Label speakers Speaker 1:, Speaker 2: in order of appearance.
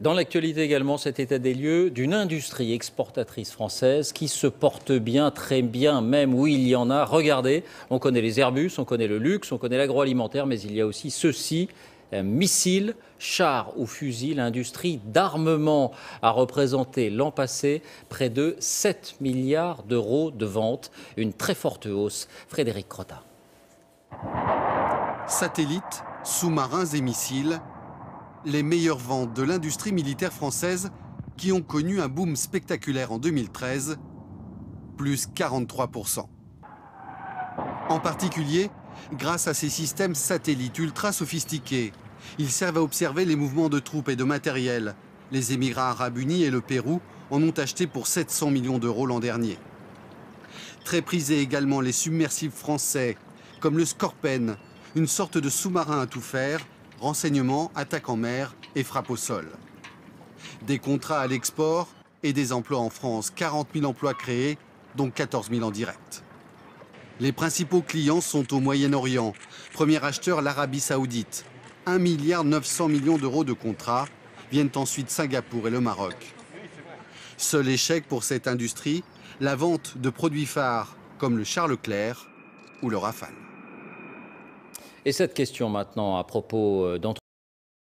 Speaker 1: Dans l'actualité également, cet état des lieux d'une industrie exportatrice française qui se porte bien, très bien, même où il y en a. Regardez, on connaît les Airbus, on connaît le luxe, on connaît l'agroalimentaire, mais il y a aussi ceci, missiles, chars ou fusils. L'industrie d'armement a représenté l'an passé près de 7 milliards d'euros de ventes, une très forte hausse. Frédéric Crotta.
Speaker 2: Satellites, sous-marins et missiles, les meilleures ventes de l'industrie militaire française qui ont connu un boom spectaculaire en 2013, plus 43%. En particulier, grâce à ces systèmes satellites ultra sophistiqués, ils servent à observer les mouvements de troupes et de matériel. Les Émirats arabes unis et le Pérou en ont acheté pour 700 millions d'euros l'an dernier. Très prisés également les submersibles français, comme le Scorpen, une sorte de sous-marin à tout faire renseignement, attaque en mer et frappe au sol. Des contrats à l'export et des emplois en France, 40 000 emplois créés, dont 14 000 en direct. Les principaux clients sont au Moyen-Orient. Premier acheteur, l'Arabie saoudite. 1 milliard 900 millions d'euros de contrats. Viennent ensuite Singapour et le Maroc. Seul échec pour cette industrie, la vente de produits phares comme le Charles Leclerc ou le Rafale.
Speaker 1: Et cette question maintenant à propos euh, d'entre